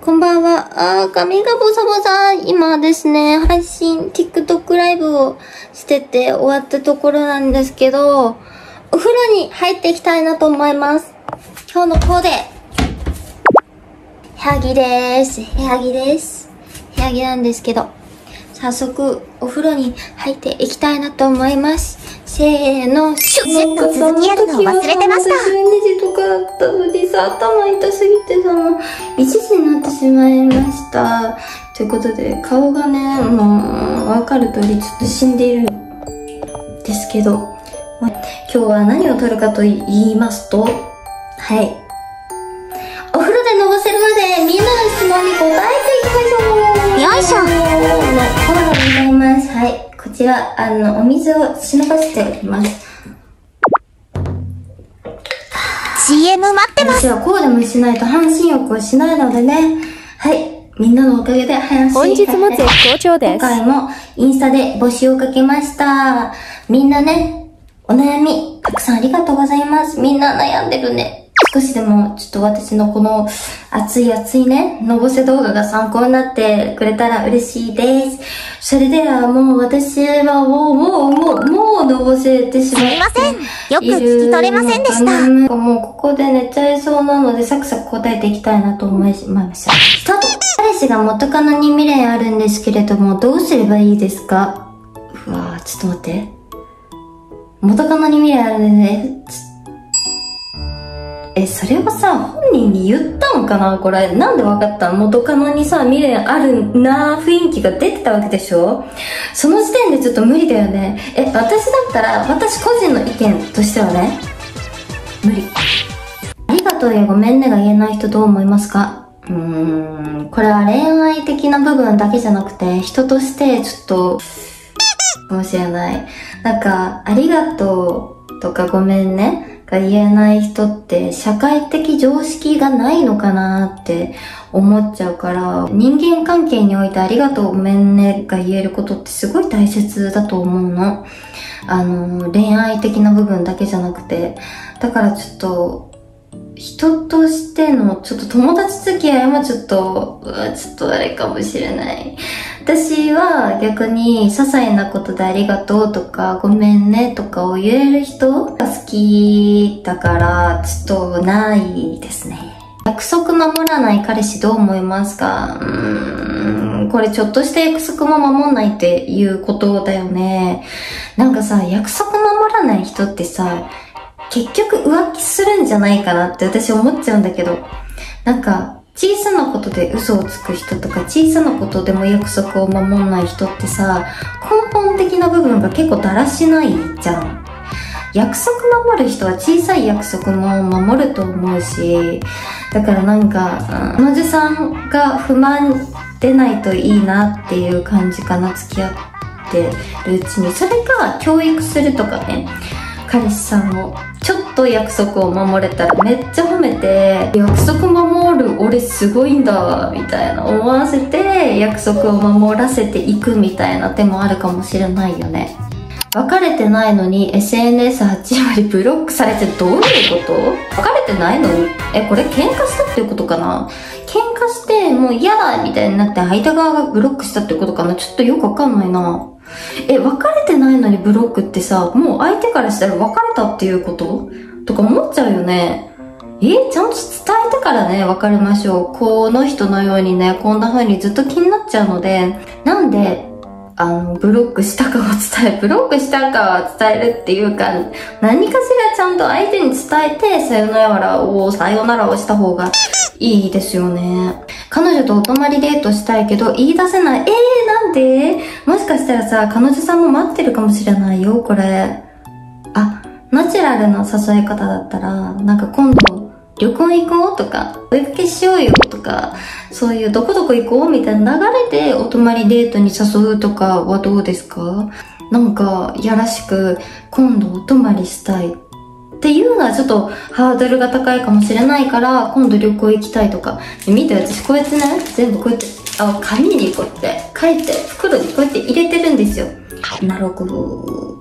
こんばんは。あー、髪がボサボサ。今ですね、配信、TikTok ライブをしてて終わったところなんですけど、お風呂に入っていきたいなと思います。今日のコーデ。部屋着です。部屋着です。部屋着なんですけど、早速、お風呂に入っていきたいなと思います。せーの、シュッセット続きやるの忘れてました12時とかだったのにさ、頭痛すぎてさ、もう1時になってしまいました。ということで、顔がね、もう、わかる通りちょっと死んでいるんですけど、ま今日は何を撮るかと言いますと、はい。お風呂でのぼせるまでみんなの質問に答えていきましょうよいしょのコーナーでございます。はい。こちら、あの、お水を忍ばせております。CM 待ってます。私はこうでもしないと半身浴をしないのでね。はい。みんなのおかげで半身本日も絶好調です。今回もインスタで募集をかけました。みんなね、お悩み、たくさんありがとうございます。みんな悩んでるね。少しでも、ちょっと私のこの熱い熱いね、のぼせ動画が参考になってくれたら嬉しいです。それではもう私はもう、もう、もう、もうのぼせてしまって。すいません。よく聞き取れませんでした。た。もうここで寝ちゃいそうなので、サクサク答えていきたいなと思いました。スタート彼氏が元カノに未練あるんですけれども、どうすればいいですか？うわぁ、ちょっと待って。元カノに未練あるんでね。ちえ、それはさ、本人に言ったのかな？これ。なんでわかった？元カノにさ、未練あるな雰囲気が出てたわけでしょ？その時点でちょっと無理だよね。え、私だったら、私個人の意見としてはね、無理。ありがとうやごめんねが言えない人どう思いますか？うーん、これは恋愛的な部分だけじゃなくて、人としてちょっと、かもしれない。なんか、ありがとうとかごめんねが言えない人って、社会的常識がないのかなって思っちゃうから、人間関係においてありがとうごめんねが言えることってすごい大切だと思うの。あの、恋愛的な部分だけじゃなくて。だからちょっと、人としての、ちょっと友達付き合いもちょっと、うわ、ちょっとあれかもしれない。私は逆に些細なことでありがとうとかごめんねとかを言える人が好きだからちょっとないですね。約束守らない彼氏どう思いますか？うーん、これちょっとした約束も守んないっていうことだよね。なんかさ、約束守らない人ってさ、結局浮気するんじゃないかなって私思っちゃうんだけど、なんか、小さなことで嘘をつく人とか、小さなことでも約束を守んない人ってさ、根本的な部分が結構だらしないじゃん。約束守る人は小さい約束も守ると思うし、だからなんか、彼女さんが不満出ないといいなっていう感じかな、付き合ってるうちに。それが教育するとかね、彼氏さんをちょっと約束を守れたらめっちゃ褒めて約束俺すごいんだわみたいな。思わせて約束を守らせていくみたいな手もあるかもしれないよね。別れてないのに SNS8 割ブロックされてどういうこと？別れてないの？にえこれ喧嘩したっていうことかな？喧嘩してもう嫌だみたいになって相手側がブロックしたってことかな？ちょっとよくわかんないな。え、別れてないのにブロックってさ、もう相手からしたら別れたっていうこと？とか思っちゃうよね。え、ちゃんと伝えてからね、別れましょう。この人のようにね、こんな風にずっと気になっちゃうので、なんで、あの、ブロックしたかを伝え、ブロックしたかは伝えるっていうか、何かしらちゃんと相手に伝えて、さよならを、さよならをした方がいいですよね。彼女とお泊まりデートしたいけど、言い出せない。えー、なんで？もしかしたらさ、彼女さんも待ってるかもしれないよ、これ。ナチュラルな誘い方だったら、なんか今度、旅行行こうとか、お出かけしようよとか、そういうどこどこ行こうみたいな流れでお泊まりデートに誘うとかはどうですか？なんか、やらしく、今度お泊まりしたいっていうのはちょっとハードルが高いかもしれないから、今度旅行行きたいとか。見て、私こうやってね、全部こうやって、あ、紙にこうやって書いて、袋にこうやって入れてるんですよ。なるほど。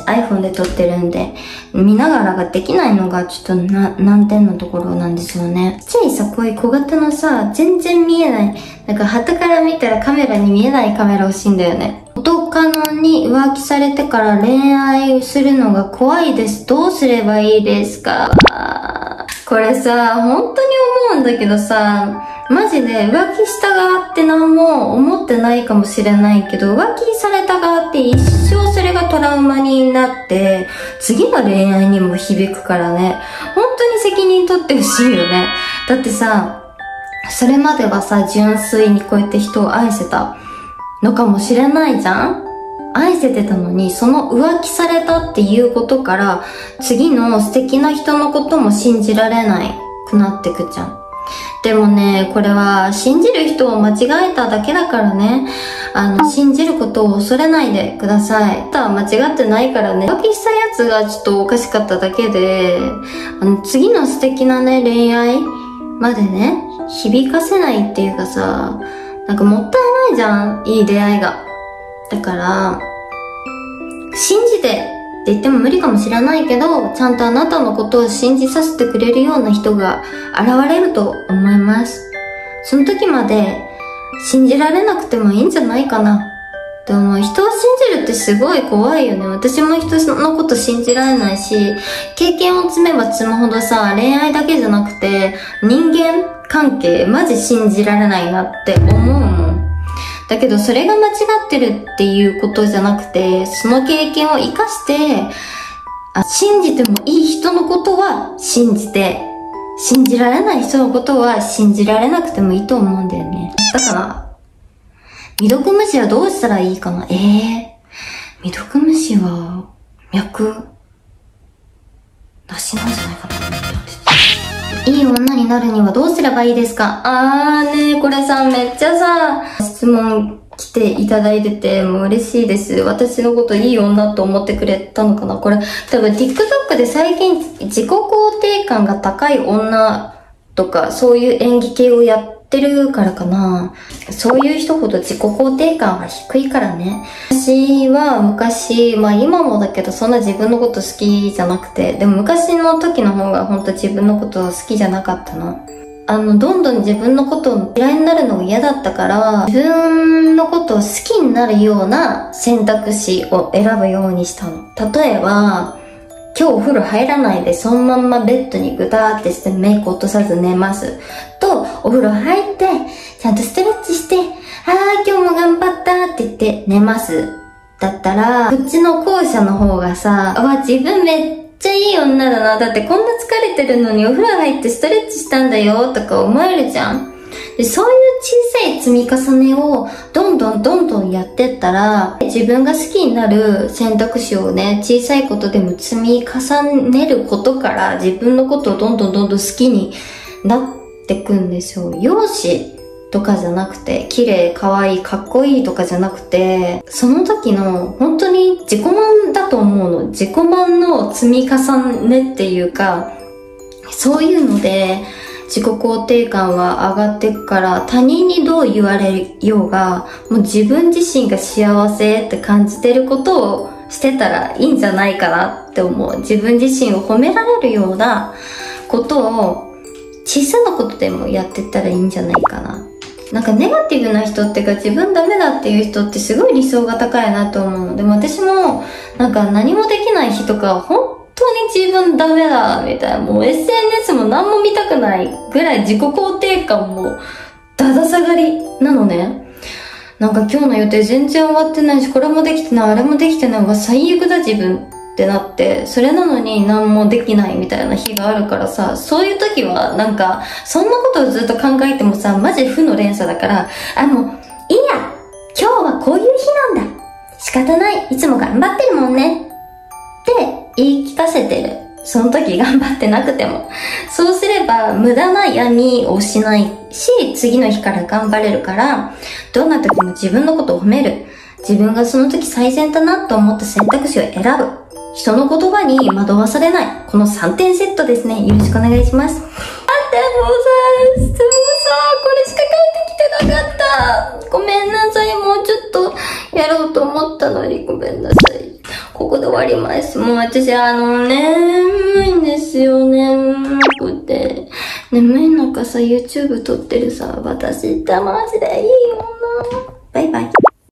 iPhone で撮ってるんで、見ながらができないのがちょっとな、難点のところなんですよね。ついさ、こういう小型のさ、全然見えない。なんか、旗から見たらカメラに見えないカメラ欲しいんだよね。元カノに浮気されてから恋愛するのが怖いです。どうすればいいですか？これさ、本当に思うんだけどさ、マジで浮気した側って何も思ってないかもしれないけど、浮気された側って一生トラウマになって、次の恋愛にも響くからね、本当に責任取ってほしいよね。だってさ、それまではさ、純粋にこうやって人を愛せたのかもしれないじゃん愛せてたのに、その浮気されたっていうことから、次の素敵な人のことも信じられないくなってくじゃん。でもね、これは信じる人を間違えただけだからね。あの、信じることを恐れないでください。あとは間違ってないからね。浮気したやつがちょっとおかしかっただけで、あの、次の素敵なね、恋愛までね、響かせないっていうかさ、なんかもったいないじゃん。いい出会いが。だから、信じてって言っても無理かもしれないけど、ちゃんとあなたのことを信じさせてくれるような人が現れると思います。その時まで信じられなくてもいいんじゃないかなって思う。人を信じるってすごい怖いよね。私も人のこと信じられないし、経験を積めば積むほどさ、恋愛だけじゃなくて、人間関係マジ信じられないなって思うもん。だけどそれが間違ってるっていうことじゃなくて、その経験を活かして、あ信じてもいい人のことは信じて、信じられない人のことは信じられなくてもいいと思うんだよね。だから、未読無視はどうしたらいいかな？ええー、未読無視は、脈、なしなんじゃないかなっていい女になるにはどうすればいいですか？あーねこれさ、めっちゃさ、質問来ていただいてて、もう嬉しいです。私のこといい女と思ってくれたのかな？これ、多分 TikTok で最近自己肯定感が高い女とか、そういう演技系をやっててるからかな。そういう人ほど自己肯定感は低いからね。私は昔、まあ今もだけどそんな自分のこと好きじゃなくて、でも昔の時の方が本当自分のこと好きじゃなかったの。あの、どんどん自分のことを嫌いになるのが嫌だったから、自分のことを好きになるような選択肢を選ぶようにしたの。例えば、今日お風呂入らないでそのまんまベッドにぐたーってしてメイク落とさず寝ます。と、お風呂入って、ちゃんとストレッチして、あー今日も頑張ったって言って寝ます。だったら、こっちの後者の方がさ、わ、自分めっちゃいい女だな。だってこんな疲れてるのにお風呂入ってストレッチしたんだよとか思えるじゃん。で、そういう小さい積み重ねをどんどんどんどんやってったら、自分が好きになる選択肢をね、小さいことでも積み重ねることから自分のことをどんどんどんどん好きになってくんですよ。容姿とかじゃなくて、綺麗、可愛い、かっこいいとかじゃなくて、その時の本当に自己満だと思うの。自己満の積み重ねっていうか、そういうので、自己肯定感は上がっていくから、他人にどう言われようが、もう自分自身が幸せって感じてることをしてたらいいんじゃないかなって思う。自分自身を褒められるようなことを、小さなことでもやってったらいいんじゃないかな。なんかネガティブな人ってか自分ダメだっていう人ってすごい理想が高いなと思うの。でも私もなんか何もできない日とか本当に自分ダメだみたいな。もう SNS も何も見たくないぐらい自己肯定感もだだ下がりなのね。なんか今日の予定全然終わってないし、これもできてない、あれもできてない。うわ、最悪だ自分ってなって、それなのに何もできないみたいな日があるからさ、そういう時はなんか、そんなことをずっと考えてもさ、マジ負の連鎖だから、あ、もう、いいや今日はこういう日なんだ仕方ないいつも頑張ってるもんねって言い聞かせてる。その時頑張ってなくても。そうすれば無駄な闇をしないし、次の日から頑張れるから、どんな時も自分のことを褒める。自分がその時最善だなと思った選択肢を選ぶ。人の言葉に惑わされない。この3点セットですね。よろしくお願いします。あ、でもさ、質問さ、これしか書いてきてなかった。ごめんなさい。もうちょっとやろうと思ったのにごめんなさい。で終わります。もう私、あの、眠いんですよ、眠くて。眠い中さ、YouTube 撮ってるさ、私ってマジでいいよな。バイバイ